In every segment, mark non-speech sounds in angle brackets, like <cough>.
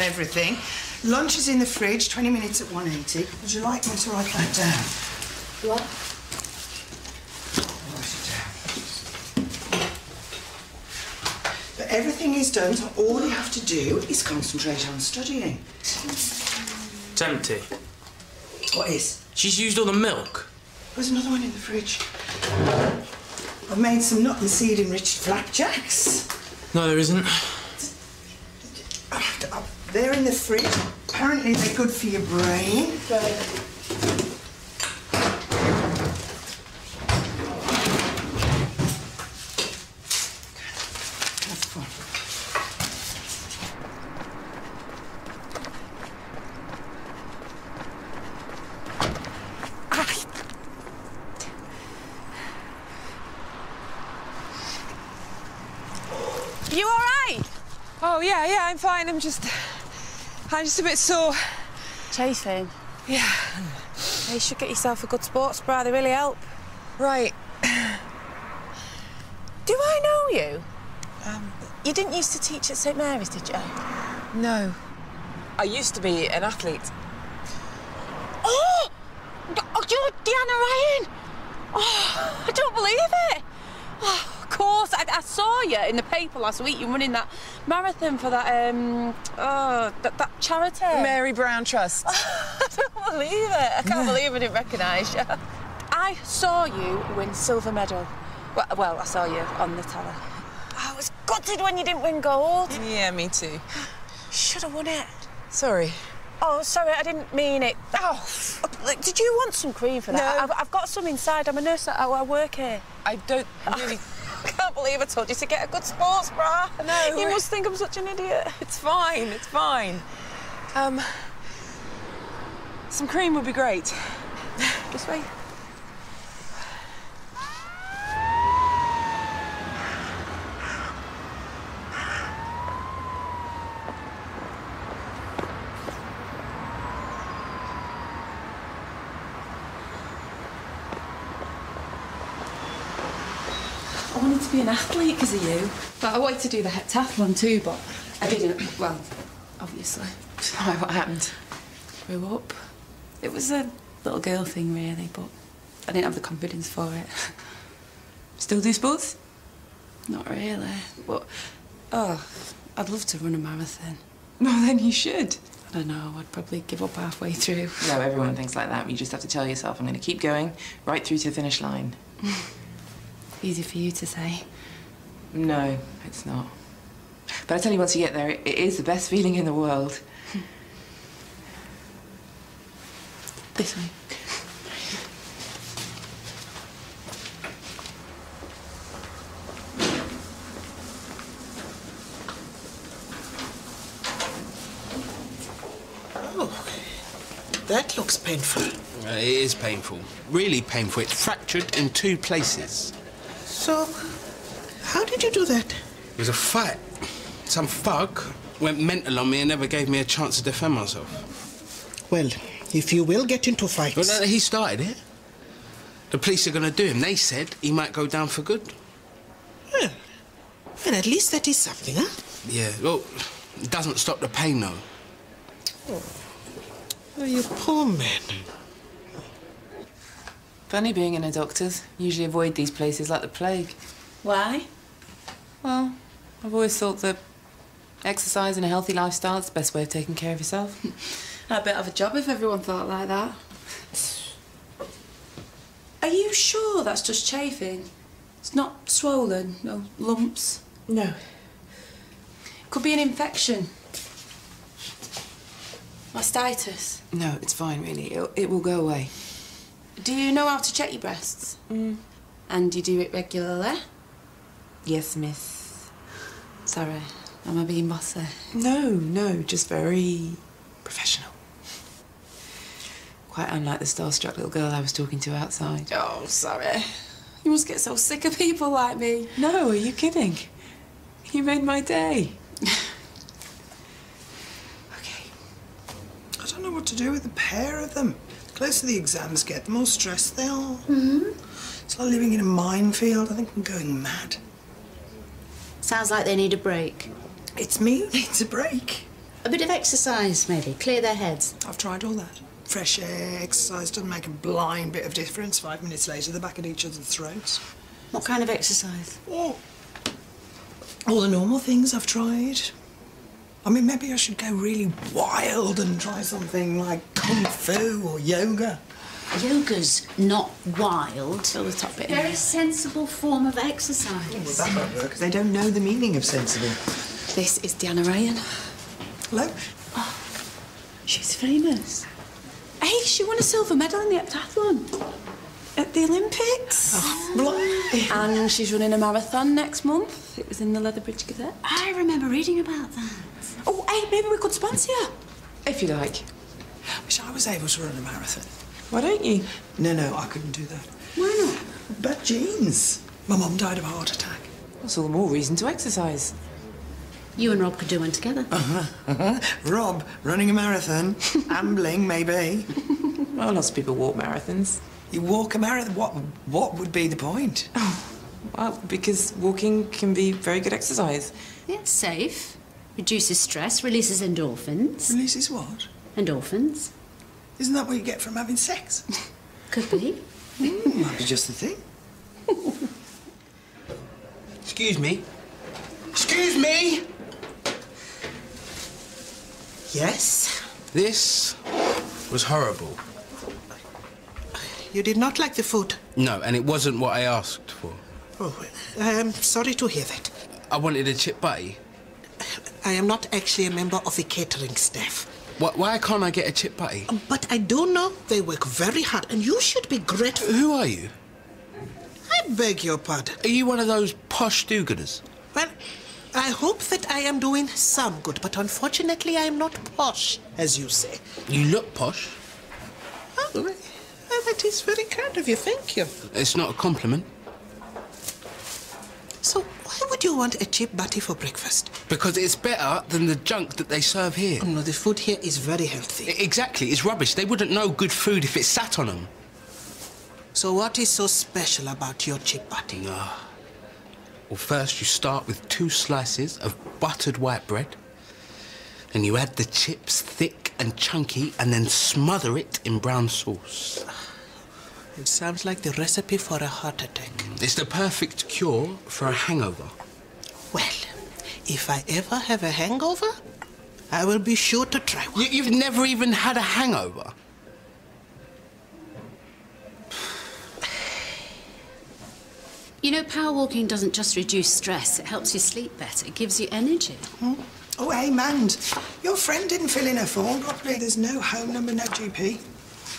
on everything. Lunch is in the fridge, 20 minutes at 180. Would you like me to write that down? What? Write it down. But everything is done, so all you have to do is concentrate on studying. It's empty. What is? She's used all the milk. There's another one in the fridge. I've made some nut and seed enriched flapjacks. No, there isn't. They're in the fridge. Apparently they're good for your brain. Have. You all right? Oh, yeah, yeah, I'm fine. I'm just. I'm just a bit sore. Chafing. Yeah. You should get yourself a good sports bra. They really help. Right. Do I know you? Um, you didn't used to teach at St Mary's, did you? No. I used to be an athlete. Oh! oh you're Deanna Ryan! Oh, I don't believe it! Oh, course, I, I saw you in the paper last week. You were running that marathon for that, um, oh, that, that charity. Mary Brown Trust. <laughs> I don't believe it. I can't believe I didn't recognise you. I saw you win silver medal. Well, well, I saw you on the telly. I was gutted when you didn't win gold. Yeah, me too. Should have won it. Sorry. Oh, sorry, I didn't mean it. Oh, did you want some cream for that? No. I've, I've got some inside. I'm a nurse. I, I work here. I don't really. I <laughs> can't believe I told you to get a good sports bra. No. You must think I'm such an idiot. It's fine. It's fine. Um. Some cream would be great. This way. Wanted to be an athlete because of you. But I wanted to do the heptathlon too, but I didn't. Well, obviously. <laughs> Why, what happened? Grew up. It was a little girl thing, really, but I didn't have the confidence for it. <laughs> Still do sports? Not really. But, oh, I'd love to run a marathon. <laughs> Well, then you should. I don't know, I'd probably give up halfway through. No, everyone thinks like that. You just have to tell yourself, I'm going to keep going right through to the finish line. Easy for you to say. No, it's not. But I tell you, once you get there, it is the best feeling in the world. <laughs> This way. Oh, that looks painful. Uh, It is painful. Really painful. It's fractured in two places. So, how did you do that? It was a fight. Some thug went mental on me and never gave me a chance to defend myself. Well, if you will get into fights. Well, no, he started it. The police are going to do him. They said he might go down for good. Well, well, at least that is something, huh? Yeah, well, it doesn't stop the pain, though. Oh, you poor man. Funny being in a doctor's. Usually avoid these places like the plague. Why? Well, I've always thought that exercise and a healthy lifestyle is the best way of taking care of yourself. I'd better have a job if everyone thought like that. Are you sure that's just chafing? It's not swollen, no lumps. No. Could be an infection. Mastitis. no, it's fine, really. It, it will go away. Do you know how to check your breasts? Mm. And you do it regularly? Yes, miss. Sorry, am I being bossy? No, no, just very professional. Quite unlike the starstruck little girl I was talking to outside. Oh, sorry. You must get so sick of people like me. No, are you kidding? You made my day. <laughs> Okay. I don't know what to do with the pair of them. The closer the exams get, the more stressed they are. Mm-hmm. It's like living in a minefield. I think I'm going mad. Sounds like they need a break. It's me who needs a break. A bit of exercise, maybe. Clear their heads. I've tried all that. Fresh air, exercise doesn't make a blind bit of difference. Five minutes later, they're back at each other's throats. What kind of exercise? Oh, all the normal things I've tried. I mean, maybe I should go really wild and try something like kung fu or yoga. Yoga's not wild. Fill the top bit. Very sensible form of exercise. Well, that won't work, 'cause they don't know the meaning of sensible. This is Diana Ryan. Hello? Oh, she's famous. Hey, she won a silver medal in the heptathlon at the Olympics. Oh, Blimey. And she's running a marathon next month. It was in the Letherbridge Gazette. I remember reading about that. Oh, hey, maybe we could sponsor her. If you like. Wish I was able to run a marathon. Why don't you? No, no, I couldn't do that. Why not? Bad genes. My mum died of a heart attack. That's all the more reason to exercise. You and Rob could do one together. <laughs> Rob, running a marathon, <laughs> ambling maybe. Well, lots of people walk marathons. You walk a marathon. What? What would be the point? <laughs> Oh, well, because walking can be very good exercise. Yeah, safe. Reduces stress, releases endorphins. Releases what? Endorphins. Isn't that what you get from having sex? <laughs> Could be. Hmm, might be just the thing. Excuse me. Excuse me! Yes. This was horrible. You did not like the food? No, and it wasn't what I asked for. Oh, I am um, sorry to hear that. I wanted a chip butty. I am not actually a member of the catering staff. Why, why can't I get a chip butty? Um, but I do know they work very hard, and you should be grateful. Who are you? I beg your pardon. Are you one of those posh do-gooders? Well, I hope that I am doing some good, but unfortunately I am not posh, as you say. You look posh. Oh, that is very kind of you, thank you. It's not a compliment. So, why would you want a cheap butty for breakfast? Because it's better than the junk that they serve here. Oh, no, the food here is very healthy. I- Exactly, it's rubbish. They wouldn't know good food if it sat on them. So, what is so special about your cheap butty? Ah. Well, first you start with two slices of buttered white bread. Then you add the chips thick and chunky and then smother it in brown sauce. Ah. It sounds like the recipe for a heart attack. It's the perfect cure for a hangover. Well, if I ever have a hangover, I will be sure to try one. You, you've never even had a hangover. <sighs> You know, power walking doesn't just reduce stress, it helps you sleep better, it gives you energy. Hmm? Oh, hey, Mand. Your friend didn't fill in her form properly. There's no home number, no GP.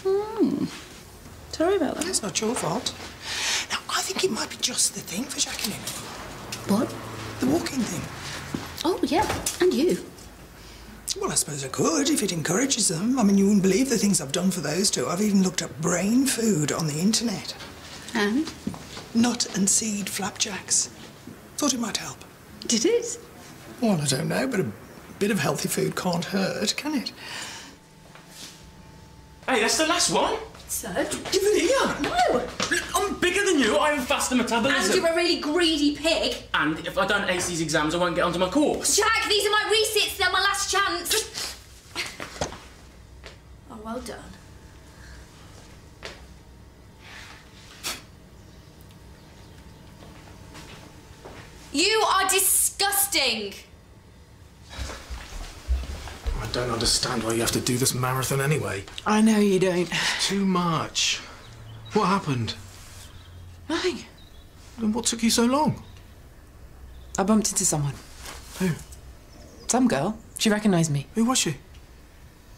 Hmm. Sorry about that. That's not your fault. Now, I think it might be just the thing for Jacqueline. What? The walking thing. Oh, yeah, and you. Well, I suppose I could if it encourages them. I mean, you wouldn't believe the things I've done for those two. I've even looked up brain food on the internet. And? Nut and seed flapjacks. Thought it might help. Did it? Well, I don't know, but a bit of healthy food can't hurt, can it? Hey, that's the last one. Give it here. No! I'm bigger than you. I have faster metabolism. And you're a really greedy pig. And if I don't ace these exams, I won't get onto my course. Jack, these are my resits. They're my last chance. oh, well done. You are disgusting. I don't understand why you have to do this marathon anyway. I know you don't. It's Too much. What happened? Nothing. Then what took you so long? I bumped into someone. Who? Some girl. She recognised me. Who was she?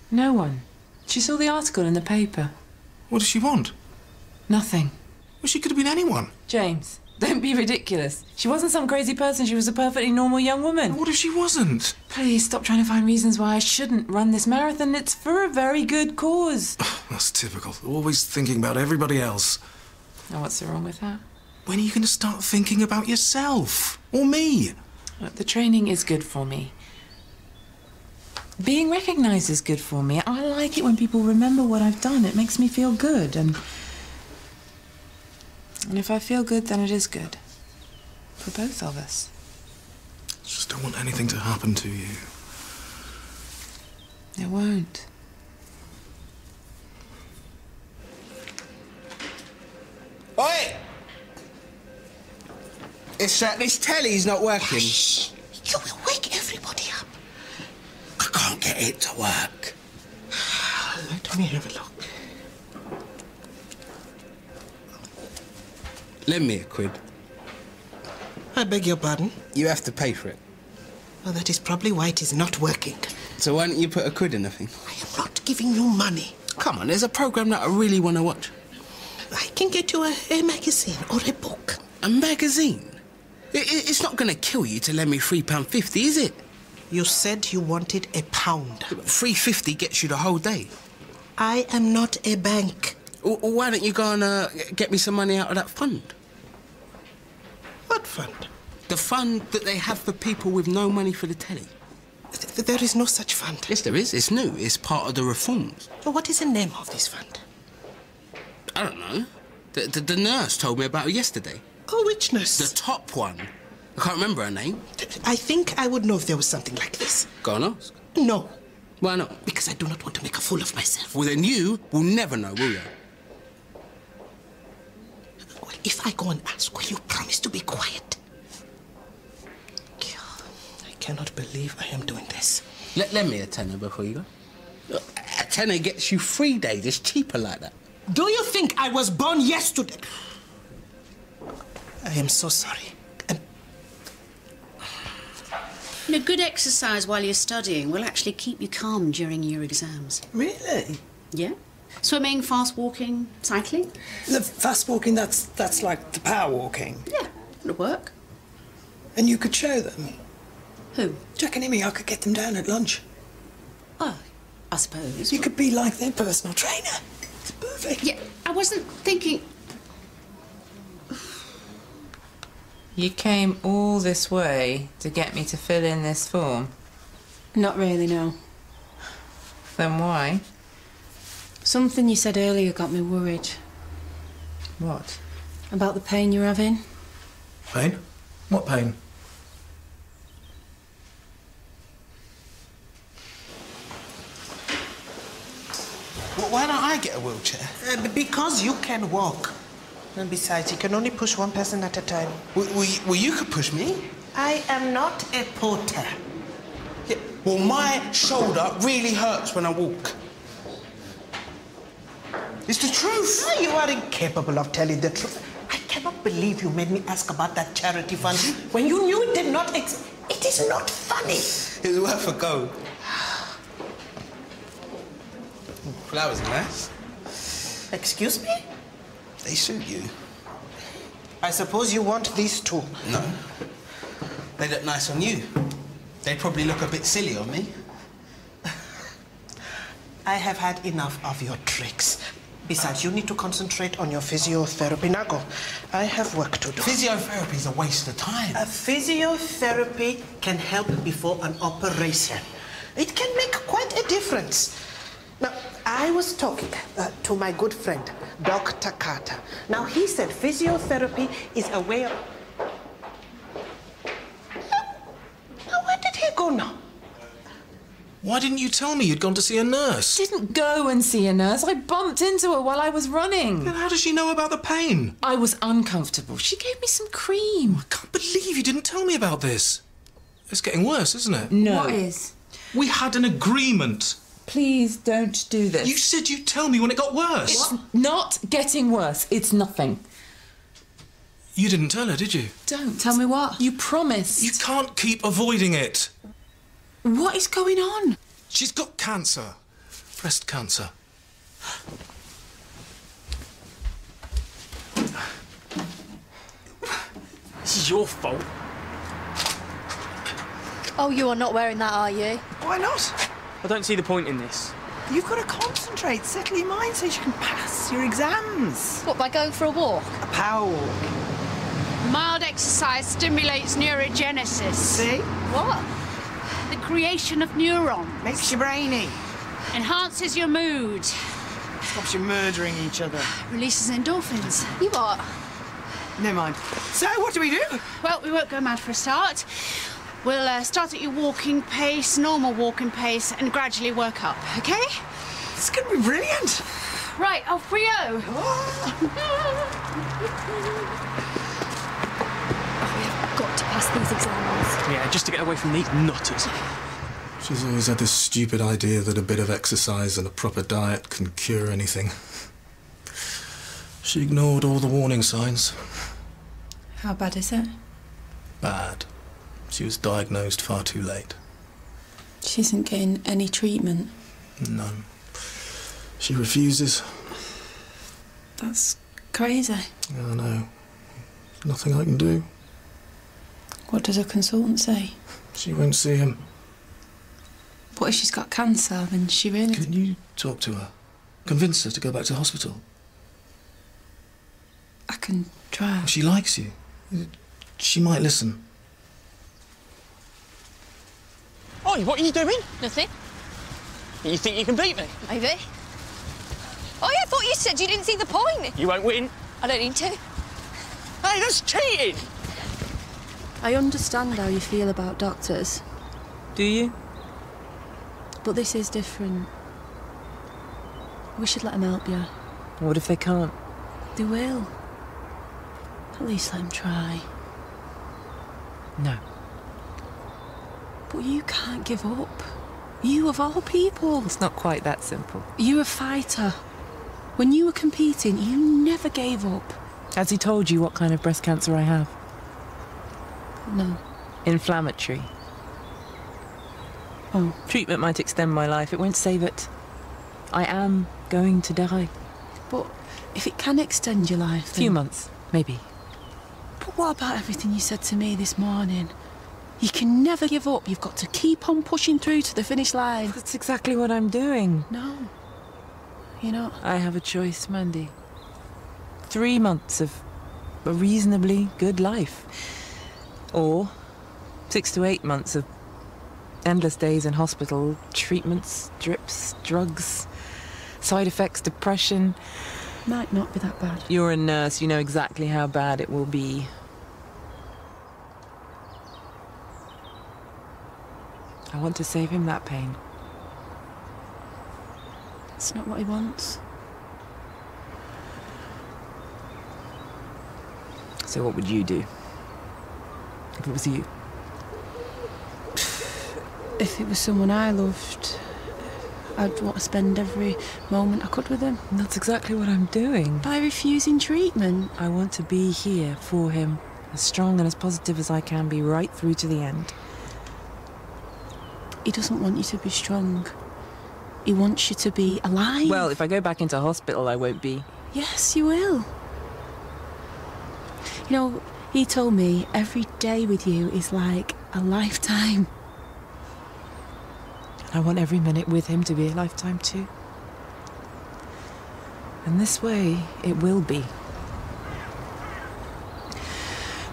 No one. She saw the article in the paper. What does she want? Nothing. Well, she could have been anyone. James, don't be ridiculous. She wasn't some crazy person. She was a perfectly normal young woman. What if she wasn't? Please stop trying to find reasons why I shouldn't run this marathon. It's for a very good cause. <sighs> That's typical. Always thinking about everybody else. Now, what's so wrong with that? When are you going to start thinking about yourself? Or me? Look, the training is good for me. Being recognised is good for me. I like it when people remember what I've done. It makes me feel good, and and if I feel good, then it is good for both of us. I Just don't want anything to happen to you. It won't. Oi! It's that this telly's not working. Shh! You will wake everybody up. I can't get it to work. <sighs> Let me have a look. Lend me a quid. I beg your pardon? You have to pay for it. Well, that is probably why it is not working. So why don't you put a quid in the thing? I am not giving you money. Come on, there's a program that I really want to watch. I can get you a, a magazine or a book. A magazine? I- I- it's not going to kill you to lend me £3.50, is it? You said you wanted a pound. 350 gets you the whole day. I am not a bank. Why don't you go and uh, get me some money out of that fund? What fund? The fund that they have for people with no money for the telly. Th- There is no such fund. Yes, there is. It's new. It's part of the reforms. Well, what is the name of this fund? I don't know. The, the, the nurse told me about it yesterday. Oh, which nurse? The top one. I can't remember her name. I think I would know if there was something like this. Go and ask. No, Why not? because I do not want to make a fool of myself. Well, then you will never know, will you? Well, if I go and ask, will you promise to be quiet? I cannot believe I am doing this. Let, lend me a tenner before you go. Uh, Look, A tenner gets you three days. It's cheaper like that. Do you think I was born yesterday? I am so sorry. And You know, good exercise while you're studying will actually keep you calm during your exams. Really? Yeah? Swimming, fast walking, cycling? The fast walking, that's, that's like the power walking. Yeah, it'll work. And you could show them. Who? Jack and Emmy, I could get them down at lunch. Oh, I suppose. You could be like their personal trainer. It's perfect. Yeah, I wasn't thinking. You came all this way to get me to fill in this form. Not really, no. Then why? Something you said earlier got me worried. What? About the pain you're having. Pain? What pain? Well, why don't I get a wheelchair? uh, because you can walk. And besides, you can only push one person at a time. Well, well, you- well, you could push me. I am not a porter. Yeah, well, my shoulder really hurts when I walk. It's the truth. No, you are incapable of telling the truth. I cannot believe you made me ask about that charity fund when you knew it did not exist. It is not funny. It's worth a go. Flowers are nice. Excuse me? They suit you. I suppose you want these two. No. They look nice on you. They probably look a bit silly on me. <laughs> I have had enough of your tricks. Besides, you need to concentrate on your physiotherapy. Now go. I have work to do. Physiotherapy is a waste of time. A physiotherapy can help before an operation. It can make quite a difference. Now, I was talking uh, to my good friend, Dr. Carter. Now, he said physiotherapy is a way of. Now, where did he go now? Why didn't you tell me you'd gone to see a nurse? I didn't go and see a nurse. I bumped into her while I was running. Then how does she know about the pain? I was uncomfortable. She gave me some cream. Oh, I can't believe you didn't tell me about this. It's getting worse, isn't it? No. What is? We had an agreement. Please don't do this. You said you'd tell me when it got worse. It's not getting worse. It's nothing. You didn't tell her, did you? Don't. Tell me what? You promised. You can't keep avoiding it. What is going on? She's got cancer. Breast cancer. This is your fault. Oh, you are not wearing that, are you? Why not? I don't see the point in this. You've got to concentrate, settle your mind so you can pass your exams. What, by going for a walk? A power walk. Mild exercise stimulates neurogenesis. See? What? The creation of neurons. Makes you brainy. Enhances your mood. Stops you murdering each other. Releases endorphins. You what? Never mind. So, what do we do? Well, we won't go mad for a start. We'll uh, start at your walking pace, normal walking pace, and gradually work up, okay? It's going to be brilliant. Right, off we go. <laughs> Got to pass these exams. Yeah, just to get away from these nutters. She's always had this stupid idea that a bit of exercise and a proper diet can cure anything. She ignored all the warning signs. How bad is it? Bad. She was diagnosed far too late. She isn't getting any treatment. None. She refuses. That's crazy. I know. Nothing I can do. What does a consultant say? She won't see him. What if she's got cancer? Then she really. Can you talk to her? Convince her to go back to hospital. I can try. She likes you. She might listen. Oi, what are you doing? Nothing. You think you can beat me? Maybe. Oh, yeah, I thought you said you didn't see the point. You won't win. I don't need to. Hey, that's cheating! I understand how you feel about doctors, Do you? but this is different. We should let them help you. What if they can't? They will. At least let them try. No. But you can't give up. You, of all people. It's not quite that simple. You're a fighter. When you were competing, you never gave up. Has he told you what kind of breast cancer I have? No. Inflammatory. Oh. Treatment might extend my life, it won't save it. I am going to die. But if it can extend your life, A few months, maybe. But what about everything you said to me this morning? You can never give up. You've got to keep on pushing through to the finish line. That's exactly what I'm doing. No. You're not. I have a choice, Mandy. Three months of a reasonably good life. Or six to eight months of endless days in hospital, treatments, drips, drugs, side effects, depression. Might not be that bad. You're a nurse, you know exactly how bad it will be. I want to save him that pain. It's not what he wants. So, what would you do? If it was you? If it was someone I loved, I'd want to spend every moment I could with him. And that's exactly what I'm doing. By refusing treatment. I want to be here for him, as strong and as positive as I can be, right through to the end. He doesn't want you to be strong. He wants you to be alive. Well, if I go back into hospital, I won't be. Yes, you will. You know, he told me every day with you is like a lifetime. And I want every minute with him to be a lifetime too. And this way, it will be.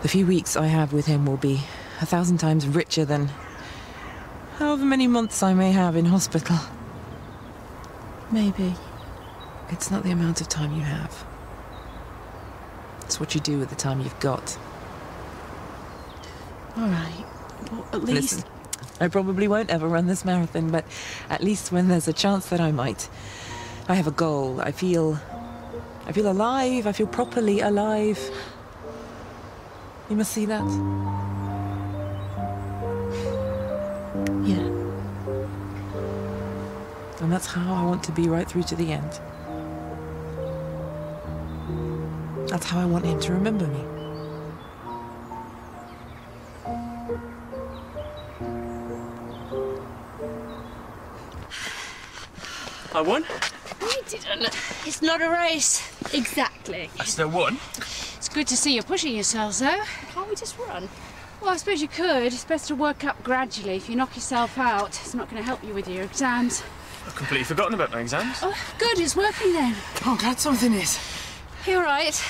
The few weeks I have with him will be a thousand times richer than however many months I may have in hospital. Maybe. It's not the amount of time you have. It's what you do with the time you've got. All right. Well, at least. Listen, I probably won't ever run this marathon, but at least when there's a chance that I might, I have a goal. I feel. I feel alive. I feel properly alive. You must see that. Yeah. And that's how I want to be right through to the end. That's how I want him to remember me. I won. You didn't. It's not a race. Exactly. I still won. It's good to see you're pushing yourselves, though. Can't we just run? Well, I suppose you could. It's best to work up gradually. If you knock yourself out, it's not going to help you with your exams. I've completely forgotten about my exams. Oh, good. It's working then. Oh, I'm glad something is. You're all right?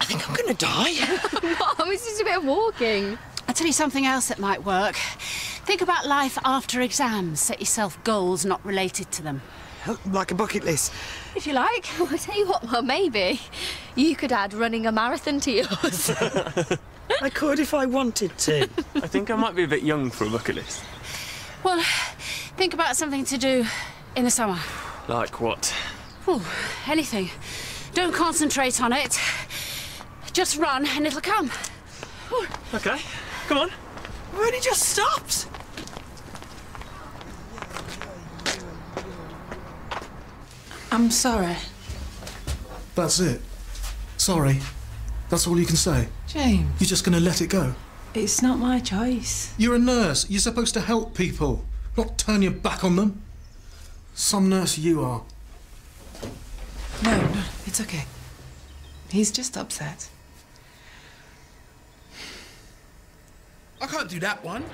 I think I'm gonna die. <laughs> Mom, it's just a bit of walking. I'll tell you something else that might work. Think about life after exams. Set yourself goals not related to them. <laughs> Like a bucket list. If you like. <laughs> Well, I tell you what, well, maybe you could add running a marathon to yours. <laughs> I could if I wanted to. I think I might be a bit young for a bucket list. Well, think about something to do in the summer. Like what? Oh, anything. Don't concentrate on it. Just run and it'll come. Okay, come on. We've only just stopped. I'm sorry. That's it. Sorry. That's all you can say. James, You're just going to let it go. it's not my choice. You're a nurse. You're supposed to help people, not turn your back on them. Some nurse you are. No, no, it's okay. He's just upset. I can't do that one.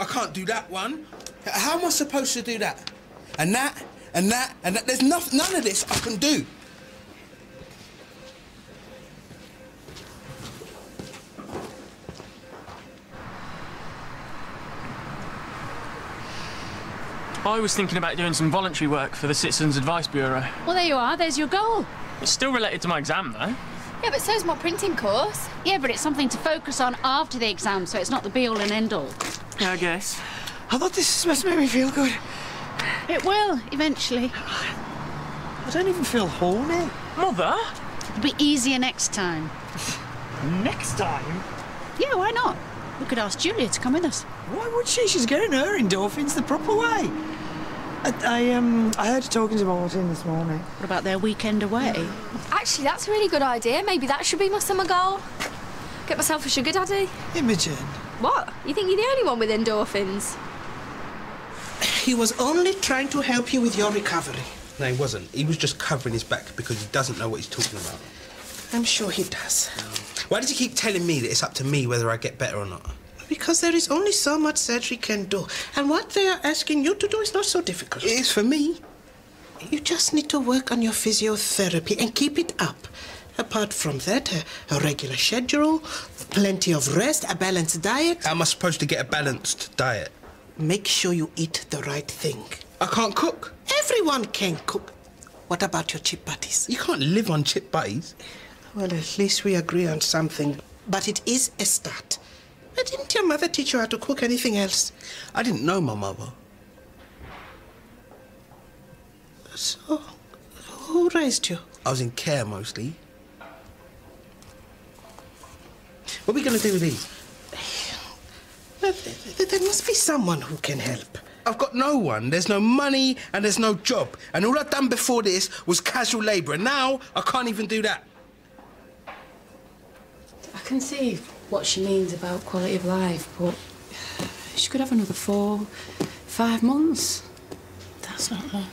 I can't do that one. How am I supposed to do that? And that, and that, and that. There's nothing, none of this I can do. I was thinking about doing some voluntary work for the Citizens Advice Bureau. Well, there you are. There's your goal. It's still related to my exam, though. Yeah, but so's my printing course. Yeah, but it's something to focus on after the exam, so it's not the be all and end all. Yeah, I guess. I thought this was supposed to make me feel good. It will, eventually. I don't even feel horny. Mother? It'll be easier next time. <laughs> Next time? Yeah, why not? We could ask Julia to come with us. Why would she? She's getting her endorphins the proper way. I, I um I heard her talking to Martin this morning. What about their weekend away? Actually, that's a really good idea. Maybe that should be my summer goal. Get myself a sugar daddy. Imogen. What? You think you're the only one with endorphins? He was only trying to help you with your recovery. No, he wasn't. He was just covering his back because he doesn't know what he's talking about. I'm sure he does. Why does he keep telling me that it's up to me whether I get better or not? Because there is only so much surgery can do. And what they are asking you to do is not so difficult. It is for me. You just need to work on your physiotherapy and keep it up. Apart from that, a, a regular schedule, plenty of rest, a balanced diet. How am I supposed to get a balanced diet? Make sure you eat the right thing. I can't cook. Everyone can cook. What about your chip butties? You can't live on chip butties. Well, at least we agree on something. But it is a start. Why didn't your mother teach you how to cook anything else? I didn't know my mother. So, who raised you? I was in care mostly. What are we going to do with these? Well, th- th- There must be someone who can help. I've got no one. There's no money and there's no job. And all I've done before this was casual labour. And now I can't even do that. I can see what she means about quality of life, but she could have another four, five months. That's not long.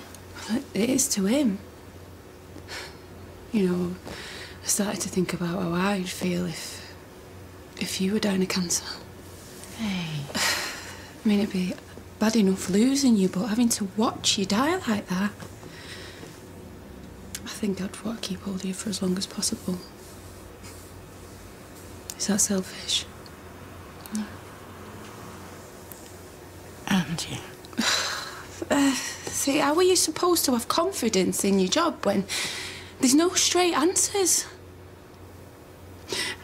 It is to him. You know, I started to think about how I'd feel if if you were dying of cancer. Hey. <sighs> I mean, it'd be bad enough losing you, but having to watch you die like that. I think I'd want to keep hold of you for as long as possible. Is that selfish? And you. Uh, <sighs> see, how are you supposed to have confidence in your job when there's no straight answers?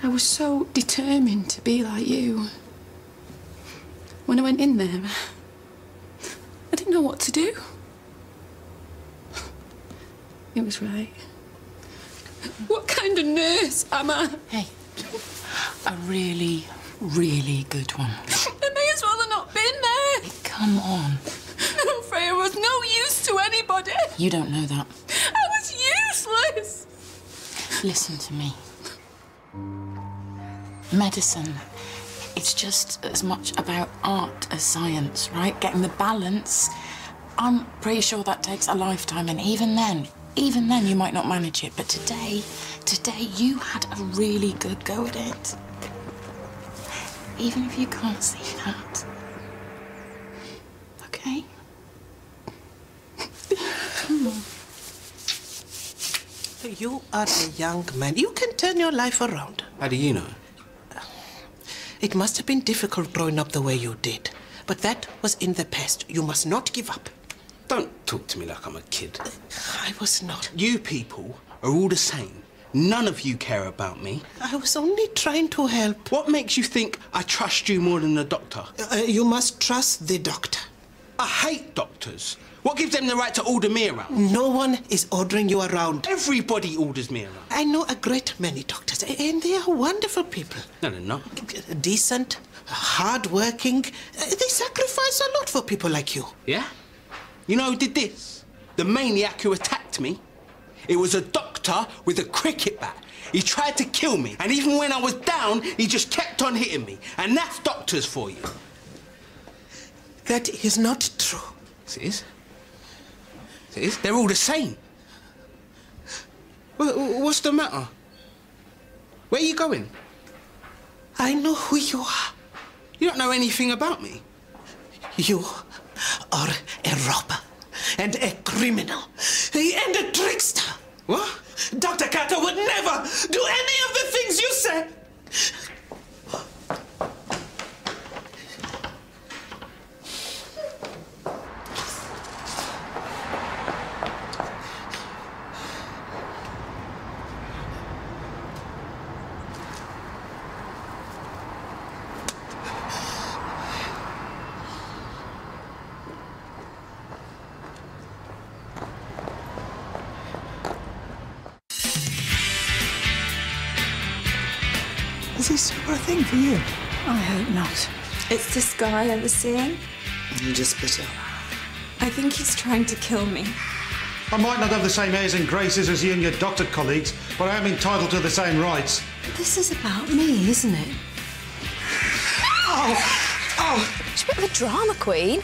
I was so determined to be like you. When I went in there, I didn't know what to do. It was right. What kind of nurse am I? Hey. A really, really good one. I may as well have not been there. Come on. <laughs> Freya was no use to anybody. You don't know that. I was useless. Listen to me. Medicine, it's just as much about art as science, right? Getting the balance. I'm pretty sure that takes a lifetime, and even then, even then, you might not manage it. But today, today, you had a really good go at it. Even if you can't see that. Okay? Come on. You are a young man. You can turn your life around. How do you know? Uh, it must have been difficult growing up the way you did. But that was in the past. You must not give up. Don't talk to me like I'm a kid. I was not. You people are all the same. None of you care about me. I was only trying to help. What makes you think I trust you more than the doctor? Uh, you must trust the doctor. I hate doctors. What gives them the right to order me around? No one is ordering you around. Everybody orders me around. I know a great many doctors, and they are wonderful people. No, they're not. Decent, hardworking. Uh, They sacrifice a lot for people like you. Yeah? You know who did this? The maniac who attacked me? It was a doctor with a cricket bat. He tried to kill me, and even when I was down, he just kept on hitting me. And that's doctors for you. That is not true. Yes, it is. Yes, It is. They're all the same. Wha- wha- What's the matter? Where are you going? I know who you are. You don't know anything about me. You are a robber and a criminal and a trickster. What? Dr. Carter would never do any of the things you say. Thing for you? I hope not. It's this guy I was seeing. You just bitter. I think he's trying to kill me. I might not have the same airs and graces as you and your doctor colleagues, but I am entitled to the same rights. This is about me, isn't it? <sighs> Oh, oh. She's a bit of a drama queen.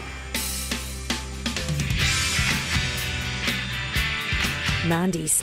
Mandy's